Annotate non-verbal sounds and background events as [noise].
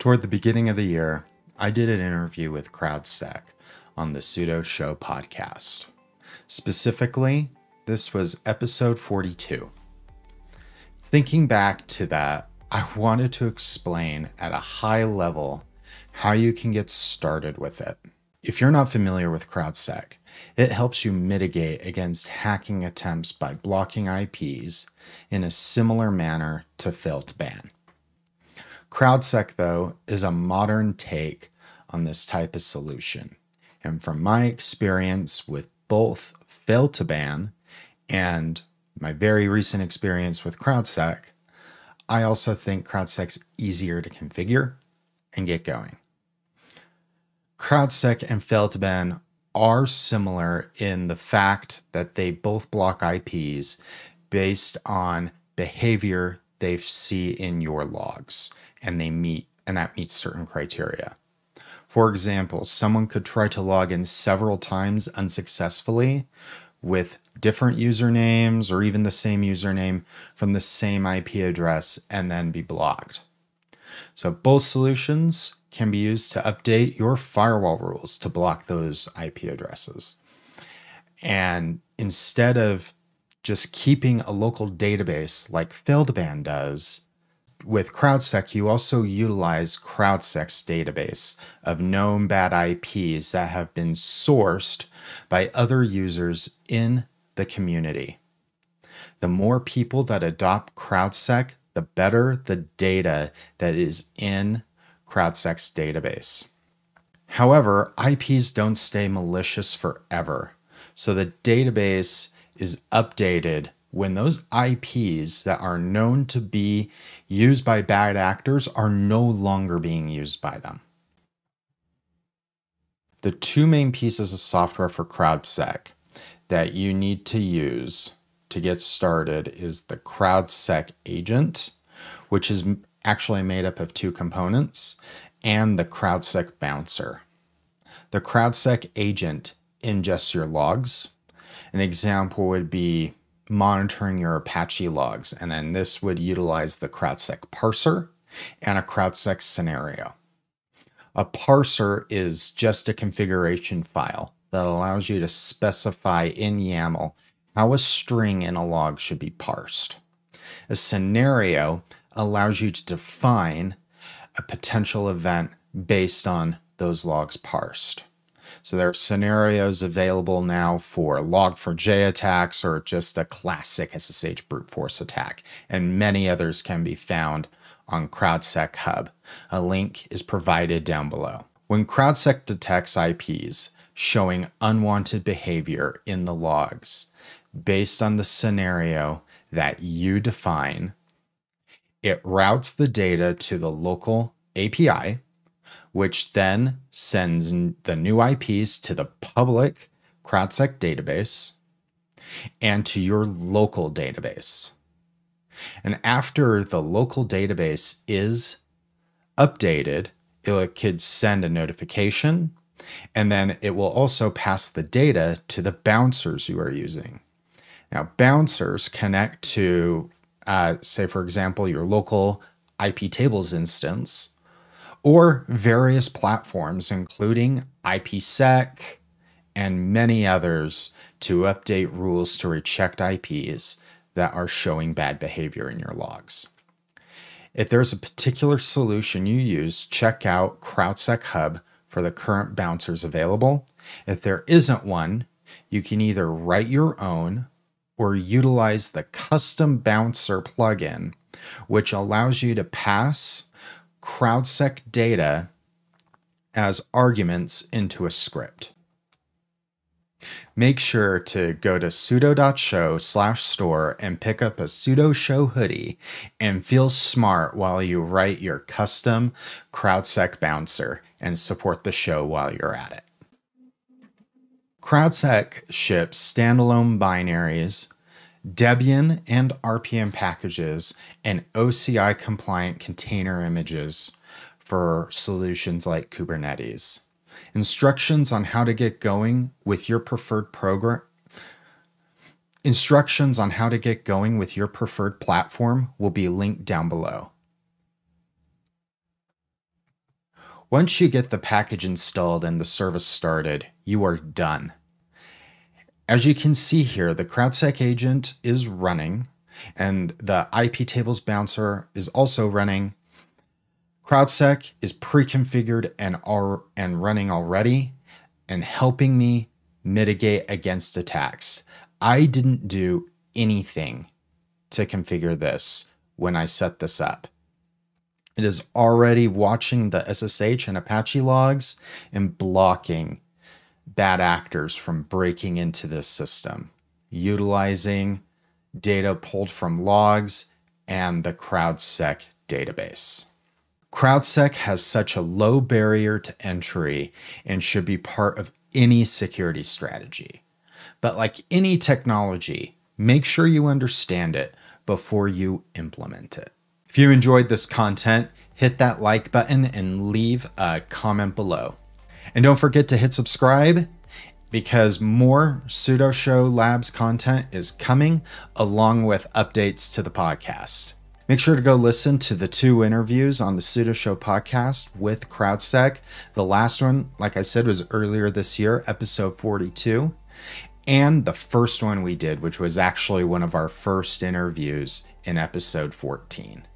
Toward the beginning of the year, I did an interview with CrowdSec on the Sudo Show podcast. Specifically, this was episode 42. Thinking back to that, I [laughs] wanted to explain at a high level how you can get started with it. If you're not familiar with CrowdSec, it helps you mitigate against hacking attempts by blocking IPs in a similar manner to fail2ban. CrowdSec, though, is a modern take on this type of solution. And from my experience with both fail2ban and my very recent experience with CrowdSec, I also think CrowdSec's easier to configure and get going. CrowdSec and fail2ban are similar in the fact that they both block IPs based on behavior they see in your logs and they meet and that meets certain criteria. For example, someone could try to log in several times unsuccessfully with different usernames or even the same username from the same IP address and then be blocked. So both solutions can be used to update your firewall rules to block those IP addresses. And instead of just keeping a local database like fail2ban does, with CrowdSec, you also utilize CrowdSec's database of known bad IPs that have been sourced by other users in the community. The more people that adopt CrowdSec, the better the data that is in CrowdSec's database. However, IPs don't stay malicious forever, so the database is updated when those IPs that are known to be used by bad actors are no longer being used by them. The two main pieces of software for CrowdSec that you need to use to get started is the CrowdSec agent, which is actually made up of two components, and the CrowdSec bouncer. The CrowdSec agent ingests your logs. An example would be monitoring your Apache logs, and then this would utilize the CrowdSec parser and a CrowdSec scenario. A parser is just a configuration file that allows you to specify in YAML how a string in a log should be parsed. A scenario allows you to define a potential event based on those logs parsed. So there are scenarios available now for log4j attacks or just a classic SSH brute force attack, and many others can be found on CrowdSec Hub. A link is provided down below. When CrowdSec detects IPs showing unwanted behavior in the logs based on the scenario that you define, it routes the data to the local API, which then sends the new IPs to the public CrowdSec database and to your local database. And after the local database is updated, it could send a notification and then it will also pass the data to the bouncers you are using. Now, bouncers connect to, uh, say, for example, your local IP tables instance or various platforms, including IPsec and many others, to update rules to reject IPs that are showing bad behavior in your logs. If there's a particular solution you use, check out CrowdSec Hub for the current bouncers available. If there isn't one, you can either write your own or utilize the custom bouncer plugin, which allows you to pass CrowdSec data as arguments into a script. Make sure to go to sudo.show slash store and pick up a sudo show hoodie and feel smart while you write your custom CrowdSec bouncer and support the show while you're at it. CrowdSec ships standalone binaries, Debian and RPM packages, and OCI compliant container images for solutions like Kubernetes. Instructions on how to get going with your preferred program Instructions on how to get going with your preferred platform will be linked down below. Once you get the package installed and the service started, you are done. As you can see here, the CrowdSec agent is running and the IP tables bouncer is also running. CrowdSec is pre-configured and, are, and running already and helping me mitigate against attacks. I didn't do anything to configure this when I set this up. It is already watching the SSH and Apache logs and blocking bad actors from breaking into this system, utilizing data pulled from logs and the CrowdSec database. CrowdSec has such a low barrier to entry and should be part of any security strategy. But like any technology, make sure you understand it before you implement it. If you enjoyed this content, hit that like button and leave a comment below. And don't forget to hit subscribe because more Sudo Show Labs content is coming along with updates to the podcast. Make sure to go listen to the two interviews on the Sudo Show podcast with CrowdSec. The last one, like I said, was earlier this year, episode 42. And the first one we did, which was actually one of our first interviews in episode 14.